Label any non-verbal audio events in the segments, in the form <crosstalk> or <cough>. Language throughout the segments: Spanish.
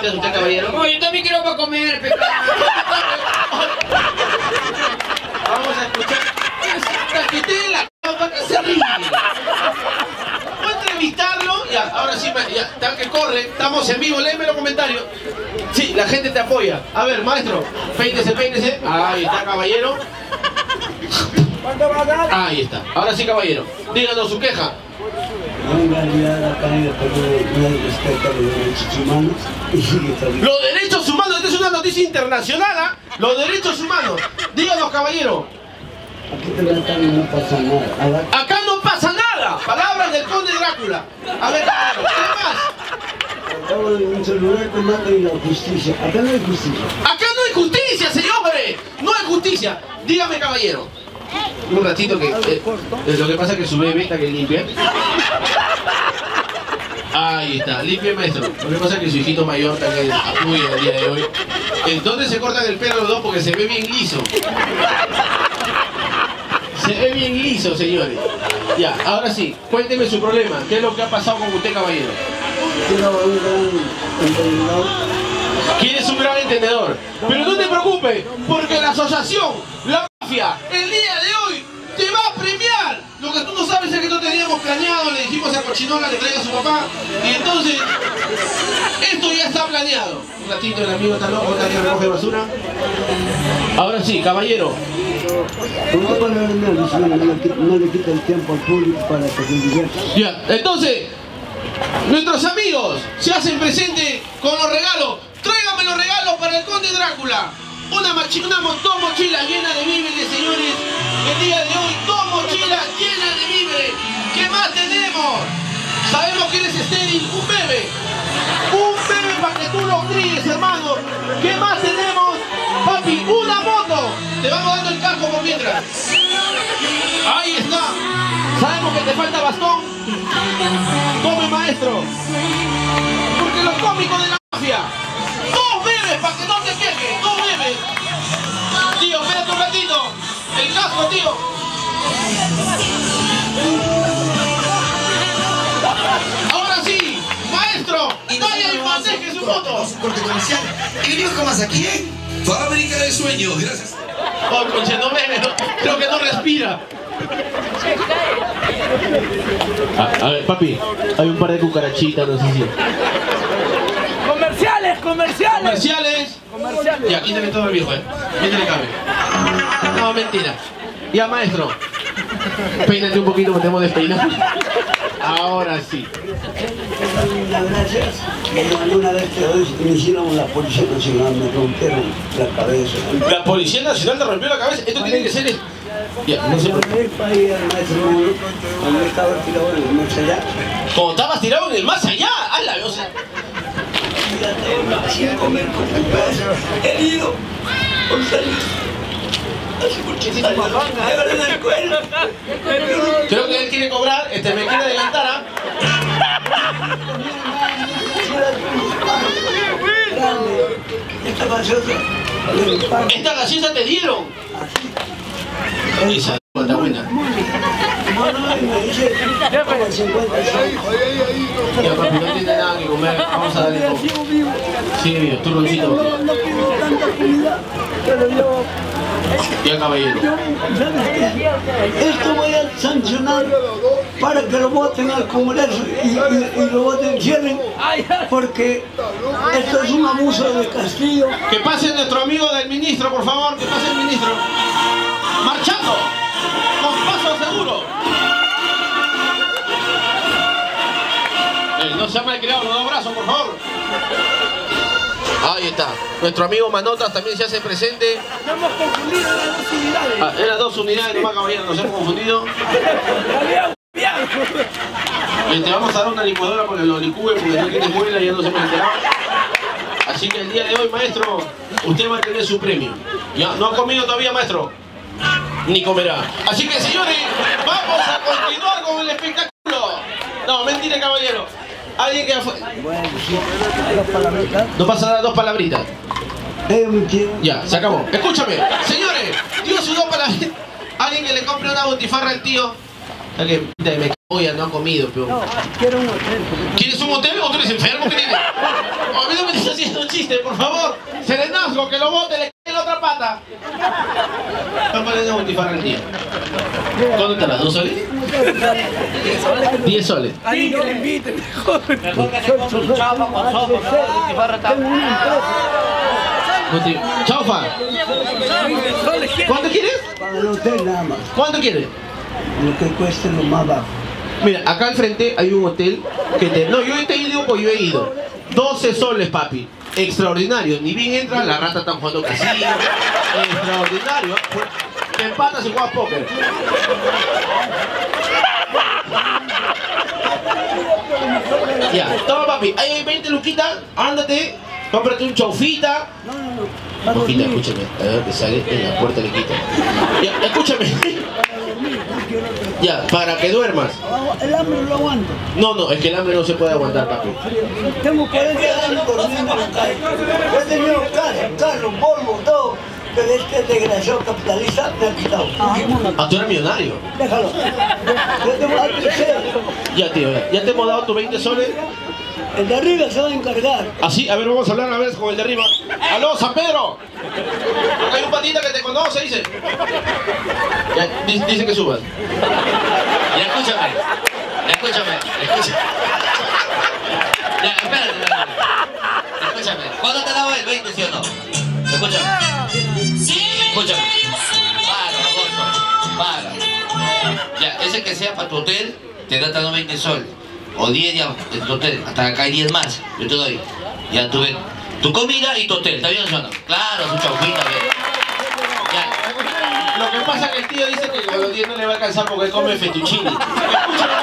palomitas usted, caballero? No, yo también quiero para comer, pero... Vamos a escuchar. Quité la c***, ¿para qué se ríe? Voy a entrevistarlo. Ya, ahora sí, ya, que corre. Estamos en vivo, léeme los comentarios. Sí, la gente te apoya. A ver, maestro, peínese, peínese. Ahí está, caballero. Ahí está. Ahora sí, caballero. Díganos su queja. Acá no hay respeto a los derechos humanos y también Los derechos humanos, esta es una noticia internacional, ¿ah? Los derechos humanos. Díganos, caballero. aquí te no pasa nada. Acá no pasa nada. Palabras del conde Drácula. A ver, ¿qué más? acabo de un celular te matan y la justicia. Acá no hay justicia. Acá no hay justicia, señor. No hay justicia. Dígame, caballero. Un ratito que... eh, lo que pasa es que su bebé está que limpia. Ahí está, limpia maestro. Lo que pasa es que su hijito mayor que acude el día de hoy. Entonces se cortan el pelo los dos porque se ve bien liso. Se ve bien liso, señores. Ya, ahora sí, cuénteme su problema. ¿Qué es lo que ha pasado con usted, caballero? ¿Quién es un gran entendedor? Pero no te preocupes, porque la asociación, la mafia, el día de hoy te va a premiar. Lo que tú no sabes es que no teníamos planeado, le dijimos a Cochinola que traiga a su papá, y entonces esto ya está planeado. Un ratito el amigo está loco, está que recoge basura. Ahora sí, caballero, No le quita- el tiempo al público para que se divierta. Ya, entonces, nuestros amigos se hacen presente con los regalos. Tráigame los regalos para el conde Drácula. Una, machi- una mo- dos mochilas llenas de víveres, señores. El día de hoy, dos mochilas llenas de víveres. ¿Qué más tenemos? Sabemos que eres estéril, un bebé. Un bebé para que tú lo críes, hermano. ¿Qué más tenemos? Papi, una moto. Te vamos dando el casco por mientras. Ahí está. Sabemos que te falta bastón. Tome maestro. Porque los cómicos de la mafia. Dos bebes para que no te quejes. Casco, tío. Ahora sí, maestro. Vaya y maneje su moto. Corte comercial. Y venimos con más aquí, ¿eh? Fábrica de sueños, gracias. Oh, conche, no bebe, no- creo que no respira. A, a ver, papi, hay un par de cucarachitas, no sé si. ¡Comerciales, comerciales! Comerciales. ¡Comerciales! Ya, quítale todo el viejo, eh. Quítale cabe. No, mentira. Ya, maestro. Peínate un poquito, porque tenemos despeinado. Ahora sí. Las gracias. Alguna vez que hoy me hicieron la Policía Nacional, me rompieron la cabeza. La Policía Nacional te rompió la cabeza. Esto tiene que ser. el- Ya, no maestro Mauro, cuando estaba tirado en el más allá. Como estabas tirado en el más allá. ¡Hala! O sea, Hacía comer con mi pedazo. He ido por salir. Creo que él quiere cobrar. Este me quiere adelantar, ¿ah? Esta gaseosa. Esta gaseosa te dieron. Esa está buena. Bueno, y me dice, como el 55. Ya, papi, no tiene nada que comer. Vamos a darle todo. Sigue vivo, turroncito. No, no pido tanta comida, pero yo, Ya, caballero. Esto voy a sancionar para que lo voten al Congreso y, lo voten, cierren, porque esto es un abuso de Castillo. Que pase nuestro amigo del ministro, por favor. Que pase el ministro. Marchando. Con paso seguro. No se ha malcriado, los dos brazos, por favor. Ahí está. Nuestro amigo Manotas también se hace presente. No hemos confundido las dos unidades. Ah, eran dos unidades nomás, caballero. Nos hemos confundido. Y te vamos a dar una licuadora porque lo licúe porque no tiene muela y ya no se hemos enterado. Así que el día de hoy, maestro, usted va a tener su premio. ¿Ya? ¿No ha comido todavía, maestro? Ni comerá. Así que, señores, vamos a continuar con el espectáculo. No, mentira, caballero. Alguien que fue... Bueno, sí, dos palabritas. Nos pasa a dar dos palabritas. Ya, se acabó. Escúchame, señores, Dios sus dos palabritas. <laughs> Alguien que le compre una botifarra al tío. Ya que, me olla, no ha comido, pero... No, quiero un hotel. ¿Quieres un hotel o tú eres enfermo? ¿Qué tienes? A mí no me estás haciendo un chiste, por favor. Serenazgo, que lo bote, le cae la otra pata. Están poniendo multifarra el día. ¿Cuánto te las dos soles? Diez soles. Alguien que le invite, mejor. Tengo una empresa Multi- Chaufa, Soles, ¿quién? ¿cuánto quieres? para el hotel nada más. ¿Cuánto quieres? Lo que cueste lo más bajo. Mira, acá al frente hay un hotel que te... No, yo te digo porque yo he ido. 12 soles, papi. Extraordinario. Ni bien entra, la rata está jugando casino. Extraordinario. Te empatas y juegas póker. Ya, toma papi, ahí hay 20 luquitas, ándate, cómprate un chaufita. No, no, no. Escúchame, a ver que sale en la puerta le quita. Ya, escúchame. <laughs> Ya, para que duermas. El hambre lo aguanto. No, no, es que el hambre no se puede aguantar, papi. Tengo 40 años durmiendo en la calle. He tenido carro, polvo, todo. Pero este desgraciado capitalista me ha quitado. Ah, tú eres millonario. Déjalo. Yo te voy a crecer. Ya, tío, ya, ya te hemos dado tus 20 soles. El de arriba se va a encargar. Así, a ver, vamos a hablar a ver con el de arriba. ¡Aló, San Pedro! Hay un patita que te conoce, dice. Ya, dice que subas. Escúchame, escúchame, escúchame. Ya, espérate, espérate. Escúchame, ¿cuándo te daba el 20, sí o no? Escúchame. Escúchame. Para, Gonzo, para. Ya, ese que sea para tu hotel, te da hasta 20 sol. O 10 ya, en tu hotel, hasta acá hay 10 más. Yo te doy. Ya tuve tu comida y tu hotel, ¿está bien o no? Claro, su chauquita, ve. Lo que pasa es que el tío dice que con los 10 no le va a alcanzar porque come fettuccini. Escúchame,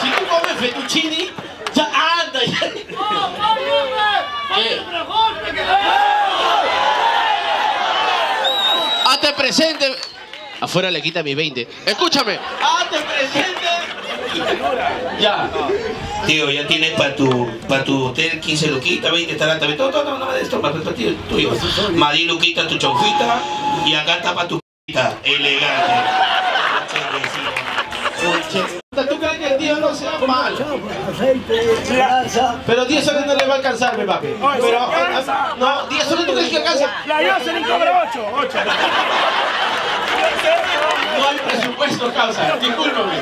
si tú comes fettuccini, ya anda. Ya. Hazte presente. Afuera le quita mis 20. Escúchame. Hazte presente. Ya. Tío, ya tienes para tu, para tu hotel 15 luquitas, 20 estará también. Todo, todo, todo, esto para tu tío, tuyo. Madrid luquita, tu chaufita. Y acá está para tu elegante. ¿Tú crees que el tío no sea malo? Pero 10 soles no le va a alcanzar, mi papi. Pero, ah, no, 10 soles tú crees que alcanza. La Jocelyn cobra 8, 8. No hay presupuesto, causa. Discúlpame.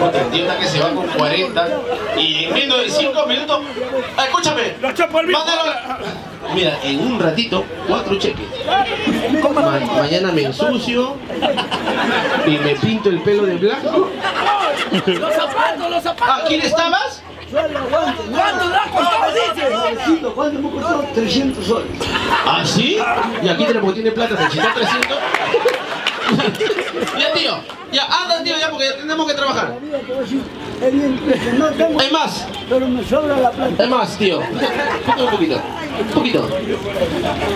Otra entienda que se va con 40 y en menos de 5 minutos. Escúchame. Los Mira, en un ratito, cuatro cheques. Ma- mañana me ensucio y me pinto el pelo de blanco. Los zapatos, los zapatos. ¿A quién estabas? ¿Cuánto? ¿Cuánto dices? Suavecito, ¿Cuánto me costó? 300 soles. ¿Ah, sí? Y aquí tenemos que tiene plata, necesita 300. Ya, tío. Ya, anda, tío, ya, porque ya tenemos que trabajar. Hay más. pero me sobra la plata. Es más, tío. Un poquito. Un poquito.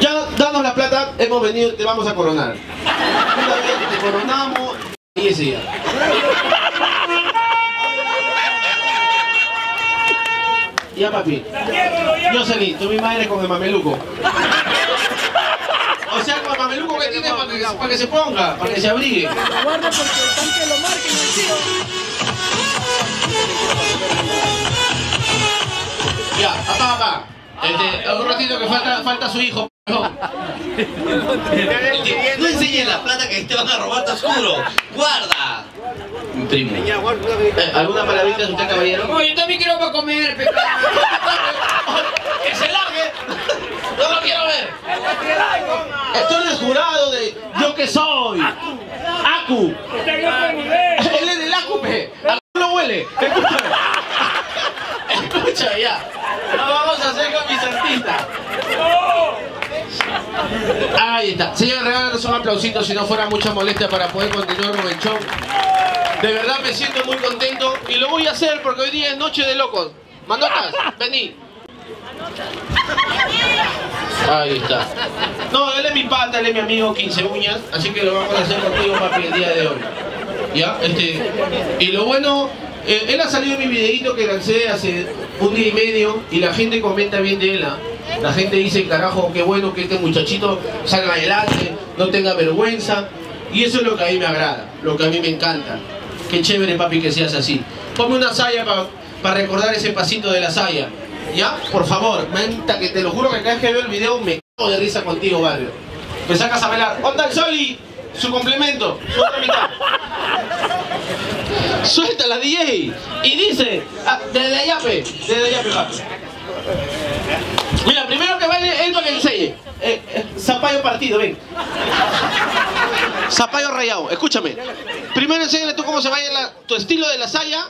Ya danos la plata, hemos venido, te vamos a coronar. Una vez te coronamos y ese día. Ya, papi. Yo salí, tú mi madre con el mameluco. O sea, con el mameluco que tiene para que, para que se ponga, para que se abrigue. Guarda porque el tanque lo marquen el tío. Ya, papá, papá. Este, un ratito que falta, falta su hijo. No. No enseñes la plata que te van a robar, está oscuro. Guarda. Mi primo. Eh, ¿Alguna palabrita de usted, caballero? No, yo también quiero para comer, pero... <laughs> ¡Que se largue! ¡No lo quiero ver! Estoy eres jurado de Yo que soy. Acu. Él es del Acupe. ¿A no huele? Escúchame. Escucha ya. Lo vamos a hacer con mis artistas. Ahí está. Señor, regálanos un aplausito si no fuera mucha molestia para poder continuar con el. De verdad me siento muy contento y lo voy a hacer porque hoy día es Noche de Locos. Manotas, vení. Ahí está. No, él es mi pata, él es mi amigo 15 uñas, así que lo vamos a hacer contigo, papi, el día de hoy. ¿Ya? Este, y lo bueno, eh, él ha salido en mi videito que lancé hace un día y medio y la gente comenta bien de él. ¿ah? La gente dice, carajo, qué bueno que este muchachito salga adelante, no tenga vergüenza. Y eso es lo que a mí me agrada, lo que a mí me encanta. Qué chévere, papi, que seas así. Ponme una saya para recordar ese pasito de la saya. ¿Ya? Por favor, menta, que te lo juro que cada vez que veo el video me cago de risa contigo, barrio. Me sacas a bailar. ¿Dónde el Soli? Su complemento, su otra mitad. Suelta la DJ y dice, ah, desde allá, pe, desde allá, pe, papi. Mira, primero que baile él para que enseñe. Eh, eh, zapallo partido, ven. Zapallo rayado, escúchame. Primero enséñale tú cómo se baila tu estilo de la saya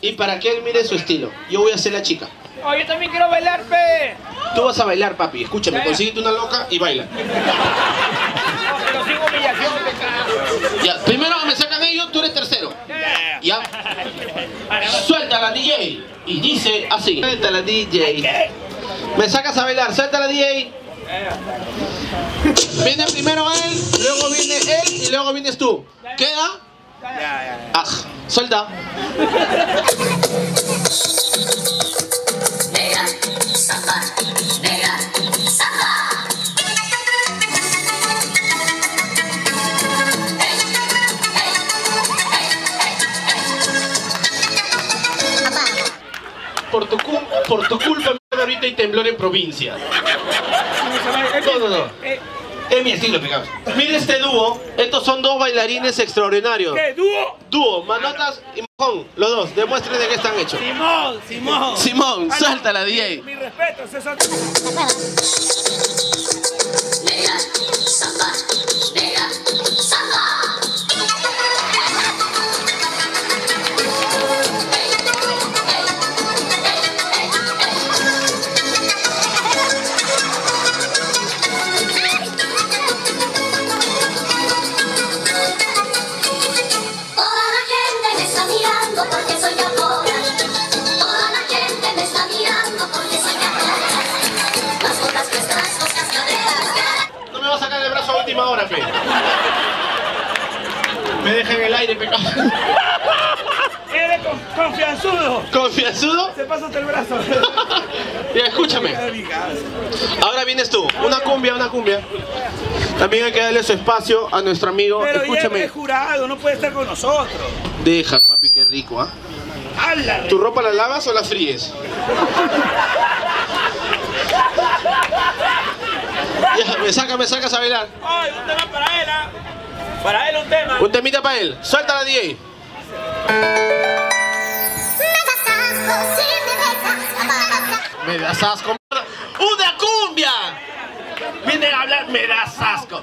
y para que él mire su estilo. Yo voy a ser la chica. Oh, yo también quiero bailar, pe. Tú vas a bailar, papi. Escúchame, consíguete una loca y baila. Pero sin humillación, pe. Ya, primero me sacan ellos, tú eres tercero. Ya. Suelta la DJ. Y dice así. Suelta la DJ. Me sacas a bailar, suelta la DJ. Viene primero él, luego viene él y luego vienes tú. ¿Queda? Ah, suelta. Por tu, por tu culpa ahorita hay temblor en provincia. No, no, no. Es mi estilo, pecados. Mira este dúo. Estos son dos bailarines extraordinarios. ¿Qué? ¿Dúo? Dúo, Manotas y Mojón. Los dos. Demuestren de qué están hechos. Simón, Simón. Simón, Ah, no. suéltala, DJ. Mi respeto, César. Última hora, pe. Me deja en el aire, pecado. Eres con- confianzudo. ¿Confianzudo? Se pásate el brazo. <laughs> Ya, escúchame. Ahora vienes tú. Una cumbia, una cumbia. También hay que darle su espacio a nuestro amigo. Pero ya Escúchame. es jurado, no puede estar con nosotros. Deja, papi, qué rico, ¿ah? ¿Tu ropa la lavas o la fríes? <laughs> Ya, me sacas, me sacas a bailar. ¡Ay, un tema para él, ah! Para él un tema. Un temita para él. Suelta la DJ. Me das asco. ¡Una cumbia! Viene a hablar, me das asco.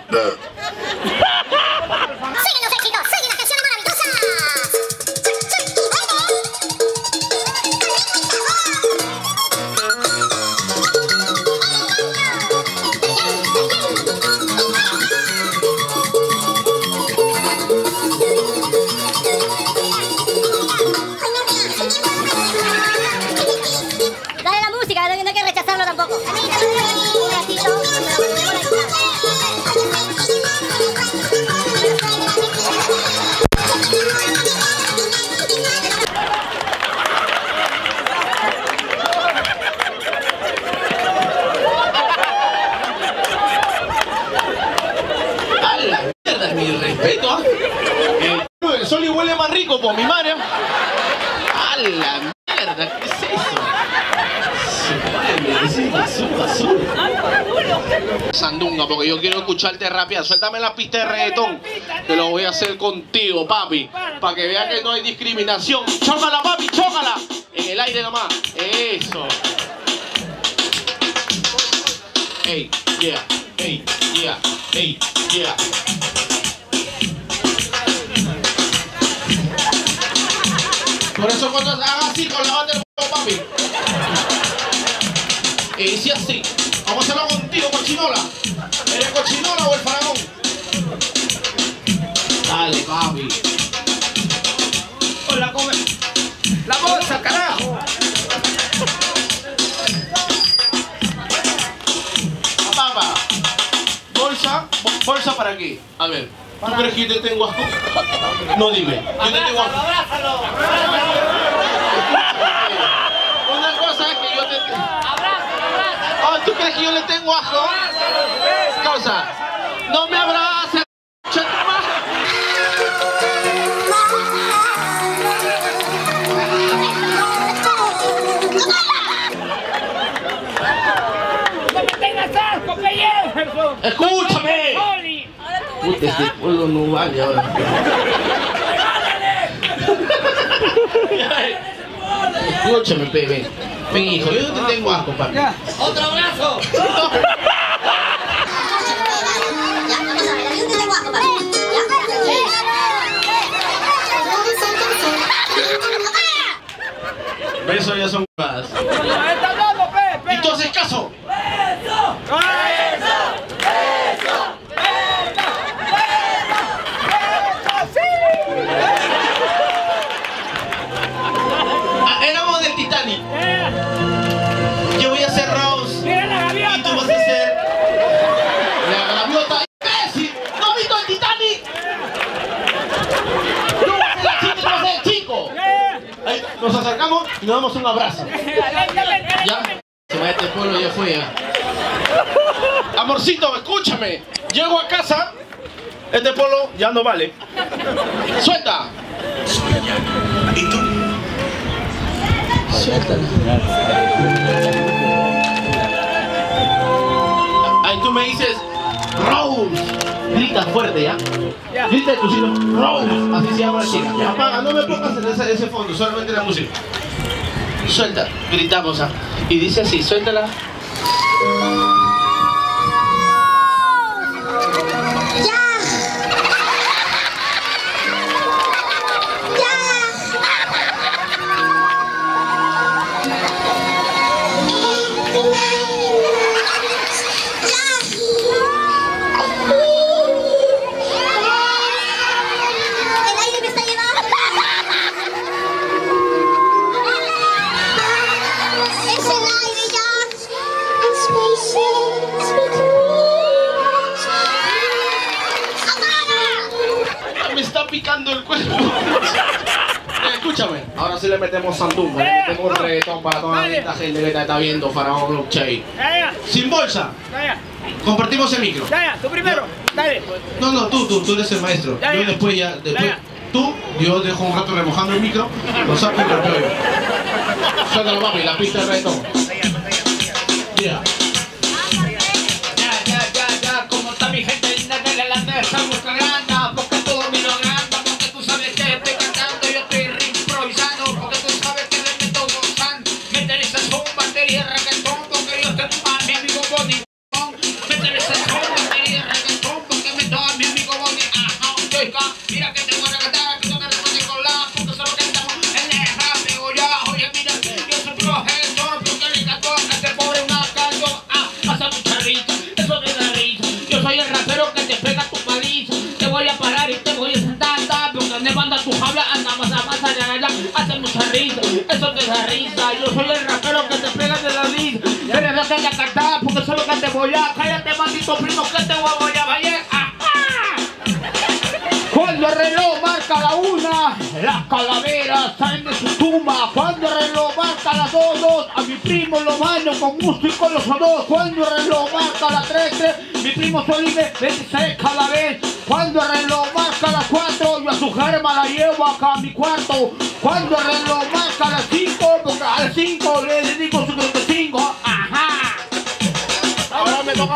Sandunga, porque yo quiero escucharte rápida. Suéltame la pista de reggaetón. Que lo voy a hacer contigo, papi. Para que vea que no hay discriminación. ¡Chócala, papi! ¡Chócala! En el aire nomás. Eso. Ey, yeah, ey, yeah, ey, yeah. Por eso cuando hagas así con la banda del papi. Y dice así. Cochinola. ¿Eres cochinola o el faraón? Dale, papi. Hola, come. La bolsa, carajo. Papá. Bolsa, bo- bolsa para qué? A ver, ¿tú crees que yo te tengo asco? No dime, yo te tengo asco. crees que yo le tengo ajo? Causa, no me abraces. ¡Escúchame! Puta, este pueblo no vale ahora. Escúchame, pe, ven. Ven, hijo, yo no te tengo asco, papi. Un abrazo. Ya, se va este pueblo, ya fue ya. Amorcito, escúchame. Llego a casa, este pueblo ya no vale. Suelta. ¿Y tú? Ahí tú me dices, Rose. Grita fuerte, ¿ya? Grita de Rose. Así se llama la chica. Apaga, no me pongas en ese, ese fondo, solamente la música. Suelta, gritamos. Y dice así, suéltala. Sí le metemos sandunga, le metemos un reggaetón para toda esta gente que está viendo, Faraón Blockchain. Sin bolsa, compartimos el micro. Tú primero. Dale. No, no, tú, tú, tú eres el maestro. Yo después ya, después. Tú, yo dejo un rato remojando el micro, lo saco y lo. <laughs> Suéltalo, papi, la pista de reggaetón. Mira. Primo, que te voy a. Cuando el reloj marca la una, las calaveras salen de su tumba. Cuando el reloj marca las dos, dos, a mi primo lo baño con gusto y con los dos. Cuando el reloj marca las tres, mi primo Solive vence cada vez. Cuando el reloj marca las cuatro, yo a su germa la llevo acá a mi cuarto. Cuando el reloj marca las cinco, porque a las cinco le dedico su 35. Hay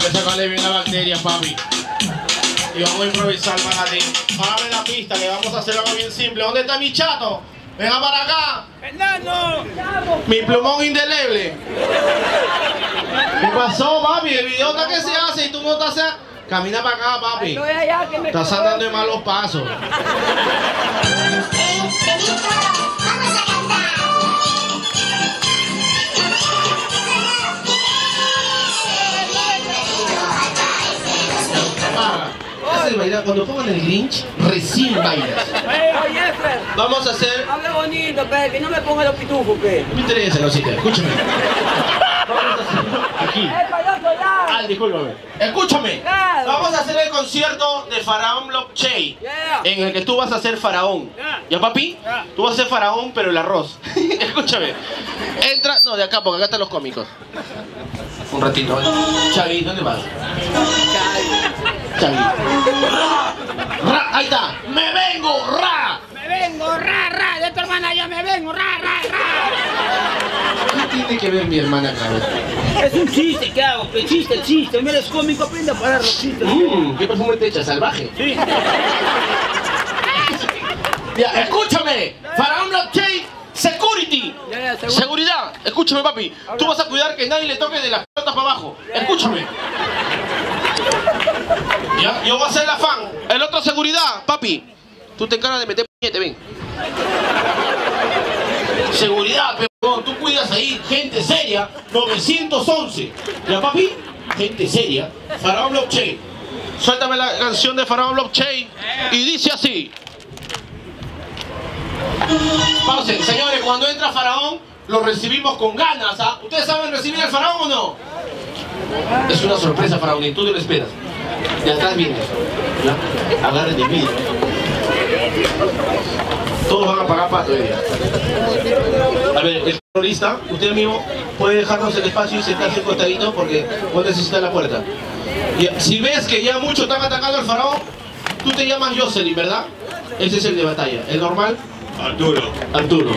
que sacarle bien la bacteria, papi. Y vamos a improvisar para ti. Párame la pista, que vamos a hacer algo bien simple. ¿Dónde está mi chato? Venga para acá. Fernando. Mi plumón indeleble. ¿Qué pasó, papi? El video está que se y tú no estás haciendo. Camina para acá, papi. Estoy allá que me Estás andando de malos pasos. <laughs> Ese bailar, Cuando pongan el Grinch, recién bailas. Oye, Vamos a hacer. hable bonito, que no me ponga los pitufos, pe. No me interesa, Rosita, escúchame. <laughs> Vamos a hacerlo aquí. Al, discúlpame. Escúchame. Vamos a hacer el concierto de Faraón Blockchain. En el que tú vas a ser faraón. ¿Ya, papi? Tú vas a ser faraón, pero el arroz. <laughs> Escúchame. Entra. No, de acá, porque acá están los cómicos. Un ratito. ¿eh? Chavi, ¿dónde vas? Chavi. ¡Ra! ¡Ra! Ahí está. ¡Me vengo! ¡Ra! ¡Me vengo! ¡Ra, ra! De tu hermana ya me vengo. ¡Ra, ra, ra! ¿Qué tiene que ver mi hermana acá? Es un chiste que hago, pe, chiste, chiste. Mira, es cómico, aprende a parar los chistes. Mmm, ¿qué perfume te echa? Salvaje. Sí. Ya, escúchame. Faraón Blockchain Security. Ya, ya, seguro. Seguridad. Escúchame, papi. Tú vas a cuidar que nadie le toque de las patas para abajo. Escúchame. Ya, yo voy a ser la fan. El otro seguridad, papi. Tú te encargas de meter puñete, ven. Seguridad, tú cuidas ahí gente seria. 911. ¿Ya, papi? Gente seria. Faraón Blockchain. Suéltame la canción de Faraón Blockchain. Y dice así. Pausen, señores, cuando entra Faraón, lo recibimos con ganas, ¿ah? ¿Ustedes saben recibir al Faraón o no? Es una sorpresa, Faraón, y tú te lo esperas. De atrás vienes. Agarren de mí. Todos van a pagar pato hoy día. A ver, el terrorista, usted mismo puede dejarnos el espacio y sentarse costadito porque vos necesitas la puerta. Y si ves que ya muchos están atacando al faraón, tú te llamas Jocelyn, ¿verdad? Ese es el de batalla. El normal, Arturo. Arturo.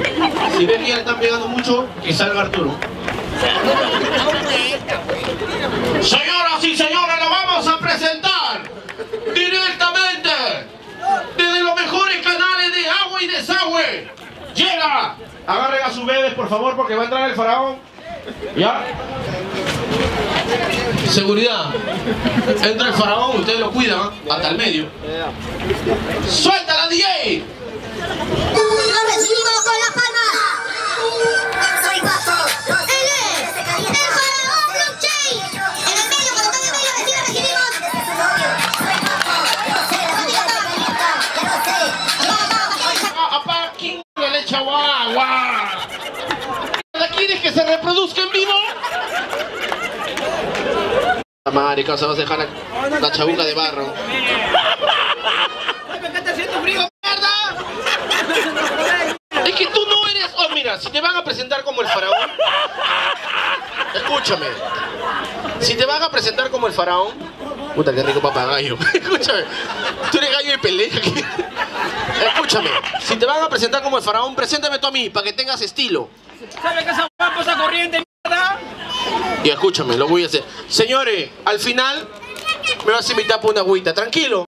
Si ven que ya le están pegando mucho, que salga Arturo. Señoras y señores, lo vamos a presentar directamente desde los mejores canales de agua y desagüe. Llega. Agarren a sus bebés, por favor, porque va a entrar el faraón. ¿Ya? Seguridad. Entra el faraón, ustedes lo cuidan ¿eh? hasta el medio. ¡Suéltala, DJ! Lo recibimos con la palma. Quieres que se reproduzca en vivo? La madre, causa, vas a dejar la, la chabuca de barro. Ay, ¿por qué está haciendo frío, mierda? Es que tú no eres. Oh, mira, si te van a presentar como el faraón. Escúchame. Si te van a presentar como el faraón. Puta, qué rico papagayo. <laughs> Escúchame. Tú eres gallo de pelea. Si te van a presentar como el faraón, preséntame tú a mí para que tengas estilo. ¿Sabe que esa pasa corriente, mierda? Y escúchame, lo voy a hacer. Señores, al final me vas a invitar por una agüita. Tranquilo.